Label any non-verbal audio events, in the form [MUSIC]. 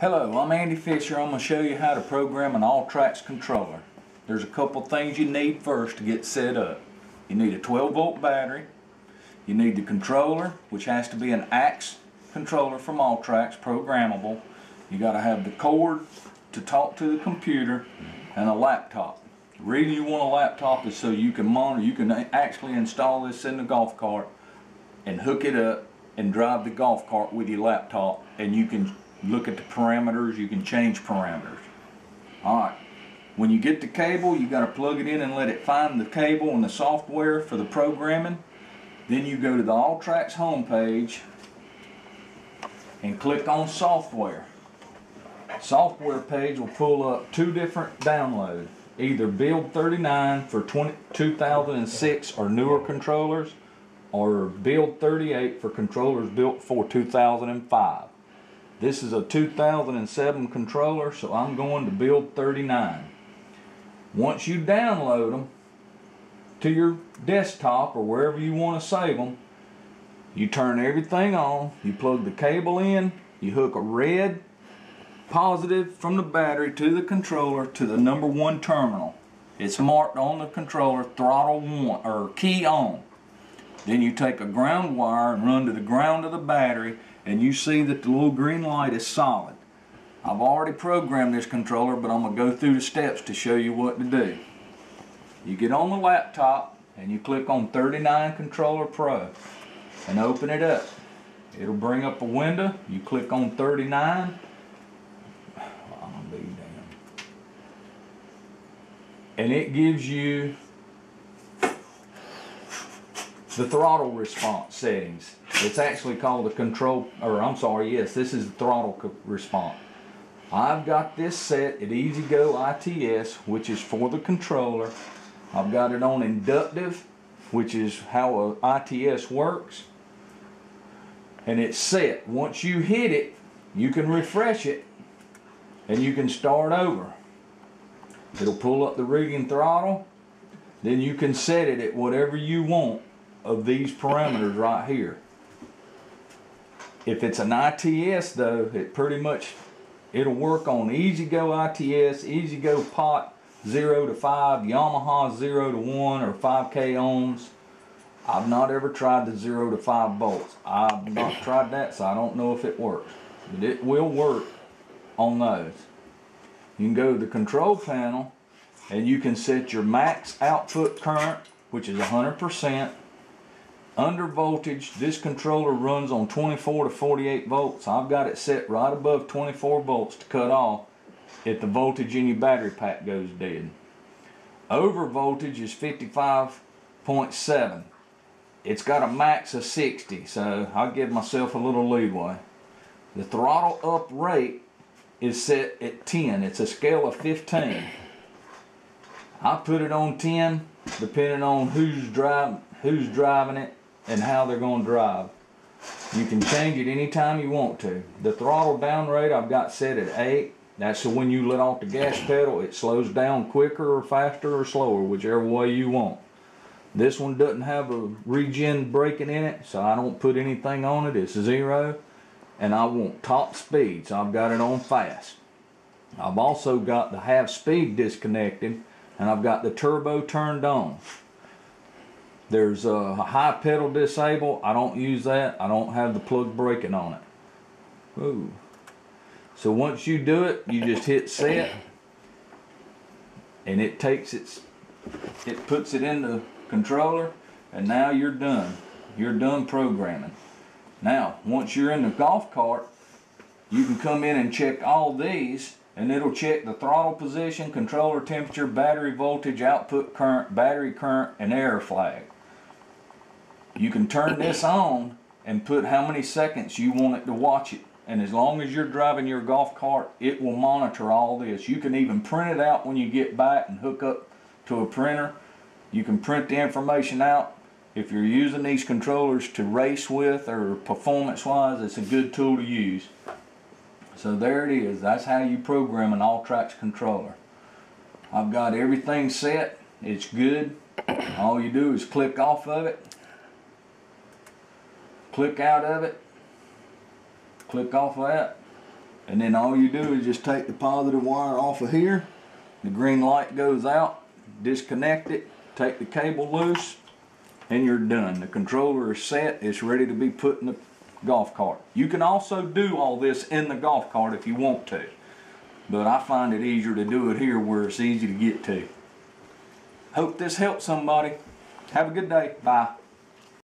Hello, I'm Andy Fisher. I'm going to show you how to program an Alltrax controller. There's a couple things you need first to get set up. You need a 12 volt battery. You need the controller, which has to be an AX controller from Alltrax, programmable. You got to have the cord to talk to the computer and a laptop. The reason you want a laptop is so you can monitor, you can actually install this in the golf cart and hook it up and drive the golf cart with your laptop and you can look at the parameters, you can change parameters. Alright, when you get the cable, you got to plug it in and let it find the cable and the software for the programming. Then you go to the All Alltrax homepage and click on software. Software page will pull up two different downloads, either Build 39 for 20, 2006 or newer controllers, or Build 38 for controllers built for 2005. This is a 2007 controller, so I'm going to Build 39. Once you download them to your desktop or wherever you want to save them, you turn everything on, you plug the cable in, you hook a red positive from the battery to the controller to the number one terminal. It's marked on the controller throttle one or key on. Then you take a ground wire and run to the ground of the battery and you see that the little green light is solid. I've already programmed this controller but I'm going to go through the steps to show you what to do. You get on the laptop and you click on 39 Controller Pro and open it up. It'll bring up a window. You click on 39. [SIGHS] I'll be damned. And it gives you the throttle response settings. It's actually called the control, or I'm sorry, yes, this is the throttle response. I've got this set at E-Z-GO ITS, which is for the controller. I've got it on inductive, which is how a ITS works. And it's set. Once you hit it, you can refresh it and you can start over. It'll pull up the rigging throttle. Then you can set it at whatever you want of these parameters right here. If it's an ITS though, it pretty much, it'll work on E-Z-GO ITS, E-Z-GO pot 0 to 5, Yamaha 0 to 1 or 5K ohms. I've not ever tried the 0 to 5 volts. I've not [COUGHS] tried that so I don't know if it works. But it will work on those. You can go to the control panel and you can set your max output current which is 100% under voltage this controller runs on 24 to 48 volts. I've got it set right above 24 volts to cut off if the voltage in your battery pack goes dead. Over voltage is 55.7 it's got a max of 60 so I'll give myself a little leeway. The throttle up rate is set at 10 it's a scale of 15 I put it on 10 depending on who's driving who's driving it and how they're going to drive. You can change it anytime you want to. The throttle down rate I've got set at 8. That's so when you let off the gas [CLEARS THROAT] pedal, it slows down quicker or faster or slower, whichever way you want. This one doesn't have a regen braking in it, so I don't put anything on it. It's zero. And I want top speed, so I've got it on fast. I've also got the half speed disconnected, and I've got the turbo turned on. There's a high pedal disable. I don't use that. I don't have the plug braking on it. Ooh. So once you do it, you just hit set and it takes its, it puts it in the controller and now you're done. You're done programming. Now, once you're in the golf cart, you can come in and check all these and it'll check the throttle position, controller temperature, battery voltage, output current, battery current, and error flag. You can turn this [CLEARS THROAT] on and put how many seconds you want it to watch it. And as long as you're driving your golf cart, it will monitor all this. You can even print it out when you get back and hook up to a printer. You can print the information out. If you're using these controllers to race with or performance-wise, it's a good tool to use. So there it is. That's how you program an Alltrax controller. I've got everything set. It's good. All you do is click off of it click out of it, Click off of that. And then all you do is just take the positive wire off of here. The green light goes out, disconnect it, take the cable loose, and you're done. The controller is set, it's ready to be put in the golf cart. You can also do all this in the golf cart if you want to. But I find it easier to do it here where it's easy to get to. Hope this helps somebody. Have a good day. Bye.